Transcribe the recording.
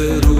Perú.